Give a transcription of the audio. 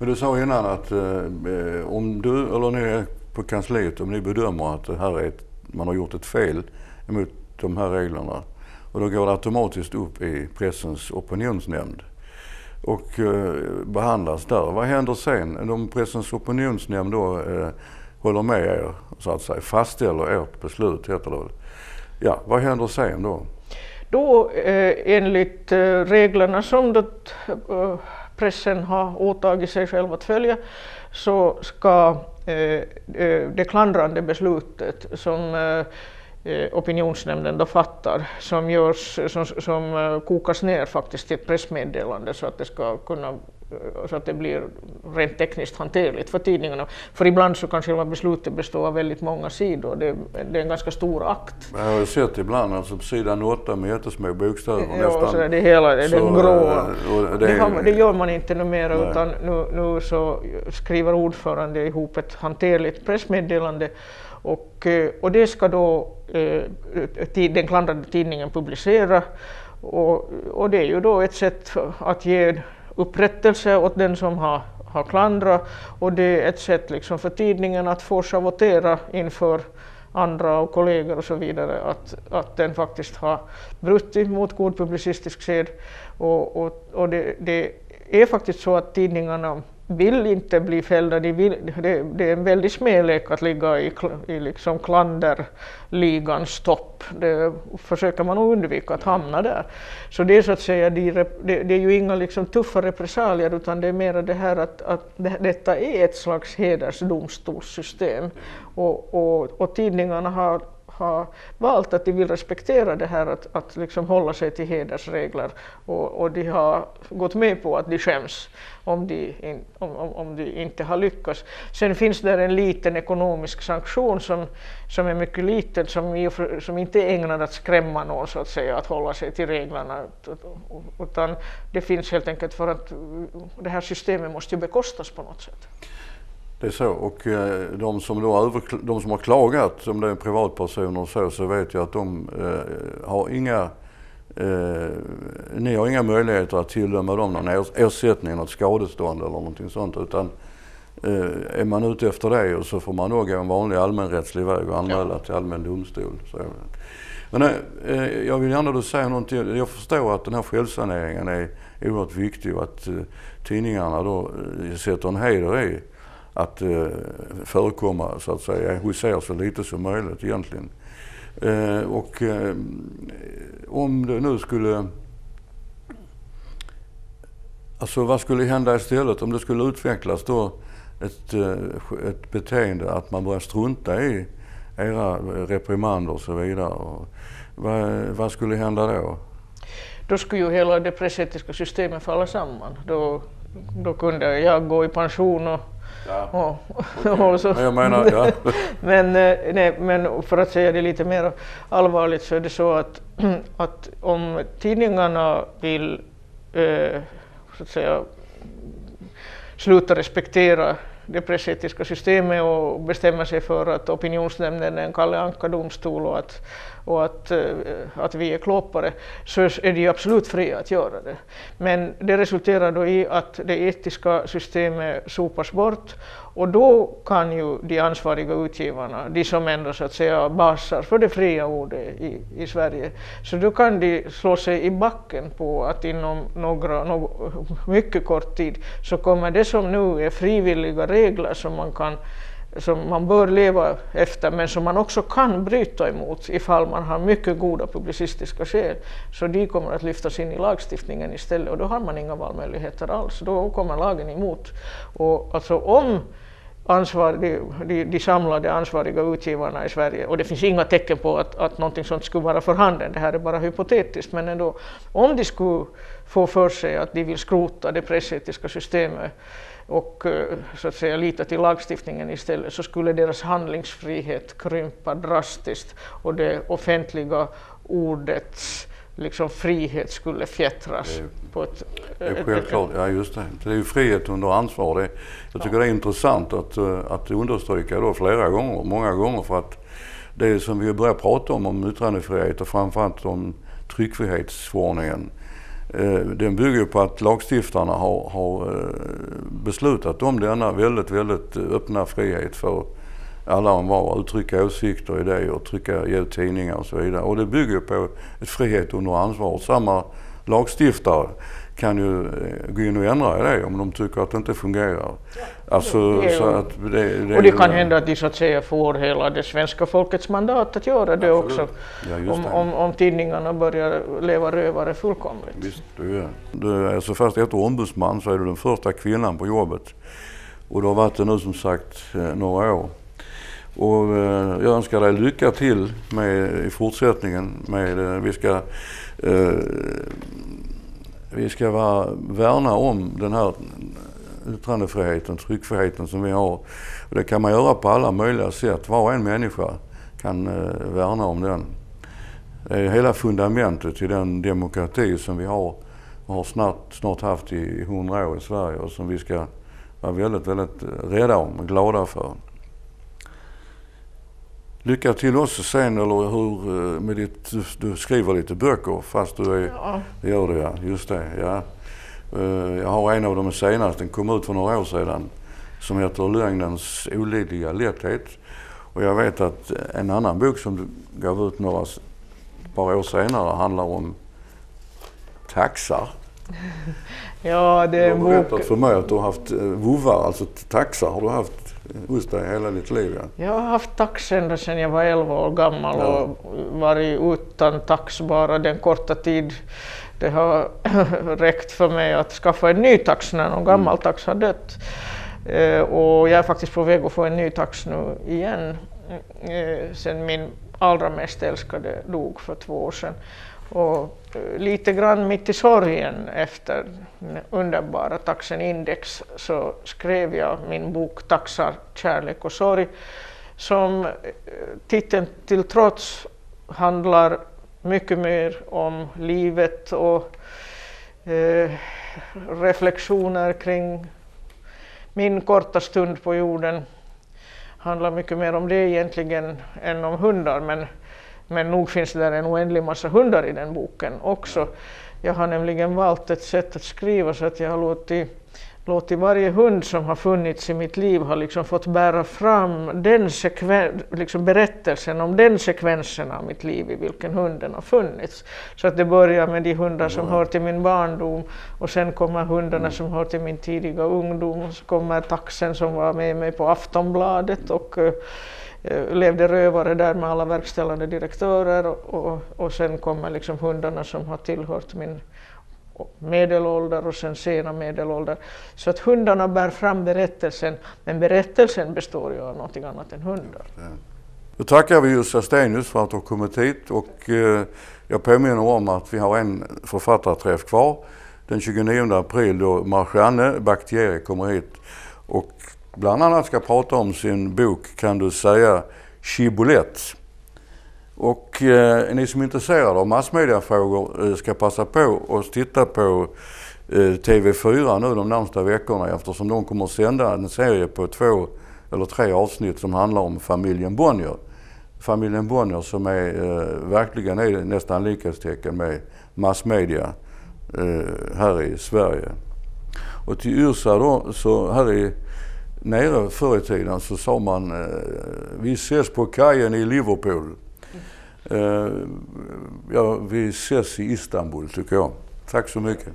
Men du sa innan att eh, eh om du eller ni på kansliet, om ni bedömer att det här är ett, man har gjort ett fel mot de här reglerna och då går det automatiskt upp i pressens opinionsnämnd och eh, behandlas där. Vad händer sen? Om pressens opinionsnämnd då eh, håller med er, så att säga, fastställer ert beslut, heter det väl. Ja, vad händer sen då? Då eh, enligt eh, reglerna som det, eh, pressen har åtagit sig själv att följa så ska eh, eh, det klandrande beslutet som eh, opinionsnämnden då fattar som, görs, som, som kokas ner faktiskt till ett pressmeddelande så att det ska kunna så att det blir rent tekniskt hanterligt för tidningarna. För ibland så kan själva beslutet bestå av väldigt många sidor. Det, det är en ganska stor akt. Jag har ju sett ibland, alltså på sidan 8 med jättesmå bokstäver ja, nästan. Så är det hela, det är den gråa. Det, det, har, det, gör man inte numera nej. utan nu, nu så skriver ordförande ihop ett hanterligt pressmeddelande och, eh, och det ska då eh, den klandrade tidningen publicera och, och det är ju då ett sätt att ge upprättelse åt den som har, har klandrat och det är ett sätt liksom för tidningen att få schavottera inför andra och kollegor och så vidare att, att den faktiskt har brutit mot god publicistisk sed. Och, och, och det, det, är faktiskt så att tidningarna vill inte bli fällda. De vill, det, det, är en väldig smälek att ligga i, i liksom klanderligans topp. Det försöker man undvika att hamna där. Så det är så att säga, det, det, det är ju inga liksom tuffa repressalier utan det är mer det här att, att det, detta är ett slags hedersdomstolssystem. Och, och, och tidningarna har har valt att de vill respektera det här att, att liksom hålla sig till hedersregler och, och de har gått med på att de skäms om de, in, om, om de inte har lyckats. Sen finns det en liten ekonomisk sanktion som, som är mycket liten som, som inte är ägnad att skrämma någon så att säga att hålla sig till reglerna utan det finns helt enkelt för att det här systemet måste ju bekostas på något sätt. Det är så och eh, de som, då över, de som har klagat, om det är privatpersoner och så, så vet jag att de eh, har inga eh, ni har inga möjligheter att tilldöma dem någon ersättning, något skadestånd eller någonting sånt utan eh, är man ute efter det så får man då gå en vanlig allmänrättslig väg och anmäla ja. till allmän domstol. Så. Men eh, jag vill gärna då säga någonting. Jag förstår att den här självsaneringen är oerhört viktig och att eh, tidningarna då eh, sätter en heder i att eh, förekomma så att säga hos er så lite som möjligt egentligen. Eh, och eh, om det nu skulle Alltså vad skulle hända istället om det skulle utvecklas då ett, eh, ett beteende att man börjar strunta i era reprimander och så vidare. Och vad, vad skulle hända då? Då skulle ju hela det pressetiska systemet falla samman. Då, då kunde jag gå i pension och Ja. Och, så. Men, jag menar, ja. men, eh, nej, men för att säga det lite mer allvarligt så är det så att, att om tidningarna vill eh, så att säga, sluta respektera det pressetiska systemet och bestämma sig för att opinionsnämnden är en Kalle Anka-domstol och att och att, eh, att vi är klåpare, så är de absolut fria att göra det. Men det resulterar då i att det etiska systemet sopas bort och då kan ju de ansvariga utgivarna, de som ändå så att säga basar för det fria ordet i, i Sverige, så då kan de slå sig i backen på att inom några, några mycket kort tid så kommer det som nu är frivilliga regler som man kan som man bör leva efter men som man också kan bryta emot ifall man har mycket goda publicistiska skäl. Så de kommer att lyftas in i lagstiftningen istället och då har man inga valmöjligheter alls. Då kommer lagen emot. Och alltså om ansvar, de, de, de samlade ansvariga utgivarna i Sverige, och det finns inga tecken på att, att någonting sånt skulle vara för handen, det här är bara hypotetiskt, men ändå, om de skulle få för sig att de vill skrota det pressetiska systemet och eh, så att säga lita till lagstiftningen istället så skulle deras handlingsfrihet krympa drastiskt och det offentliga ordets liksom frihet skulle fjättras. Det, på ett, det är självklart, ja just det. Det är ju frihet under ansvar. Det, jag tycker ja. det är intressant att, eh, att understryka då flera gånger, många gånger för att det som vi börjar prata om, om yttrandefrihet och framförallt om tryckfrihetsförordningen Eh, den bygger på att lagstiftarna har, har eh, beslutat om denna väldigt, väldigt öppna frihet för alla och var att uttrycka åsikter, idéer, trycka, ge ut tidningar och så vidare. Och det bygger på ett frihet under ansvar. Samma lagstiftare kan ju eh, gå in och ändra i det om de tycker att det inte fungerar. Alltså, det så att det, det, och det kan hända att de så att säga får hela det svenska folkets mandat att göra det Absolut. också. Ja, om, om, om, tidningarna börjar leva rövare fullkomligt. Visst, du är. Du är alltså först ett ombudsman så är du den första kvinnan på jobbet. Och du har varit det nu som sagt eh, några år. Och eh, jag önskar dig lycka till med, i fortsättningen. Med, vi ska eh, vi ska vara, värna om den här yttrandefriheten, tryckfriheten som vi har. Och det kan man göra på alla möjliga sätt. Var och en människa kan eh, värna om den. Det är hela fundamentet till den demokrati som vi har och har snart, snart haft i hundra år i Sverige och som vi ska vara väldigt, väldigt eh, rädda om och glada för. Lycka till också sen, eller hur, eh, med ditt, du skriver lite böcker fast du är, ja. gör det ja, just det, ja. Eh, jag har en av de senaste, den kom ut för några år sedan, som heter Lögnens olidliga lätthet. Och jag vet att en annan bok som du gav ut några par år senare handlar om taxar. Ja, det är en bok... Du har berättat för mig att du har haft eh, vovvar, alltså taxar har du haft hos dig hela ditt liv? Ja. Jag har haft tax ända sedan jag var 11 år gammal ja. och varit utan tax bara den korta tid det har räckt för mig att skaffa en ny tax när någon gammal mm. tax har dött. Eh, och jag är faktiskt på väg att få en ny tax nu igen eh, sen min allra mest älskade dog för två år sedan. Och eh, lite grann mitt i sorgen efter den underbara taxen Index så skrev jag min bok Taxar, kärlek och sorg som eh, titeln till trots handlar mycket mer om livet och eh, reflektioner kring min korta stund på jorden. handlar mycket mer om det egentligen än om hundar men men nog finns det en oändlig massa hundar i den boken också. Jag har nämligen valt ett sätt att skriva så att jag har låtit låtit varje hund som har funnits i mitt liv ha liksom fått bära fram den liksom berättelsen om den sekvensen av mitt liv i vilken hunden har funnits. Så att det börjar med de hundar som hör till min barndom och sen kommer hundarna mm. som hör till min tidiga ungdom och så kommer taxen som var med mig på Aftonbladet och uh, Eh, levde rövare där med alla verkställande direktörer och, och, och sen kommer liksom hundarna som har tillhört min medelålder och sen sena medelålder. Så att hundarna bär fram berättelsen, men berättelsen består ju av någonting annat än hundar. Då tackar vi Jussi Stenius för att du har kommit hit och eh, jag påminner om att vi har en författarträff kvar den 29 april då Marjanne Bakhtieri kommer hit och bland annat ska prata om sin bok Kan du säga Shibbolett och eh, ni som är intresserade av massmediafrågor eh, ska passa på att titta på eh, TV4 nu de närmsta veckorna eftersom de kommer att sända en serie på två eller tre avsnitt som handlar om familjen Bonnier. Familjen Bonnier som är eh, verkligen är nästan likhetstecken med massmedia eh, här i Sverige. Och till Yrsa då, så här i nere förr i tiden så sa man eh, vi ses på kajen i Liverpool. Uh, ja, vi ses i Istanbul tycker jag. Tack så mycket.